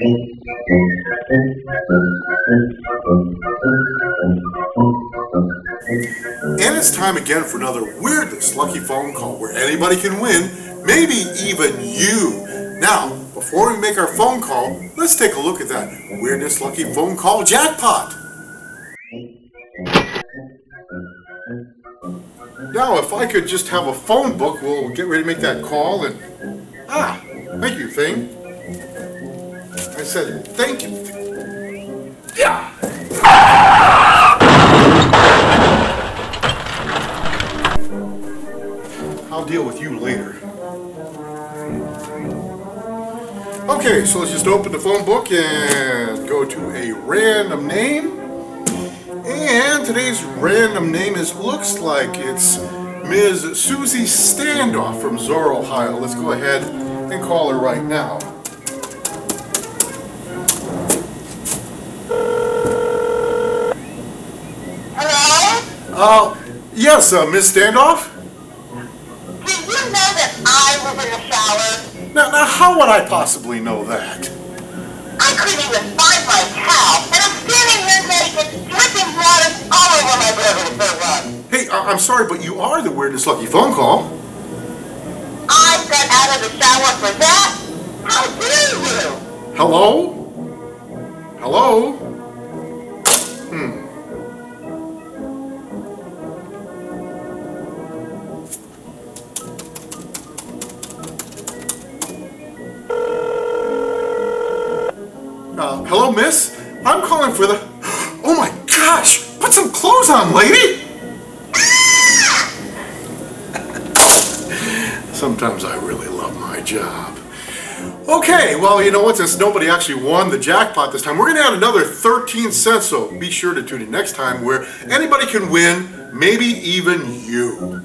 And it's time again for another Weirdness Lucky Phone Call where anybody can win, maybe even you. Now, before we make our phone call, let's take a look at that Weirdness Lucky Phone Call jackpot. Now, if I could just have a phone book, we'll get ready to make that call and. Ah, thank you, thing. I said, thank you. Yeah! I'll deal with you later. Okay, so let's just open the phone book and go to a random name. And today's random name is looks like it's Ms. Susie Standoff from Zoro, Ohio. Let's go ahead and call her right now. Uh, yes, uh, Ms. Standoff? Did you know that I was in the shower? Now, now, how would I possibly know that? I couldn't even find my towel, and I'm standing here naked, dripping water all over my brother's rug. Hey, I- I'm sorry, but you are the weirdest lucky phone call. I got out of the shower for that? How dare you? Hello? Hello? Uh, hello, miss? I'm calling for the. Oh my gosh! Put some clothes on, lady! Sometimes I really love my job. Okay, well, you know what? Since nobody actually won the jackpot this time, we're going to add another 13 cents. So be sure to tune in next time where anybody can win, maybe even you.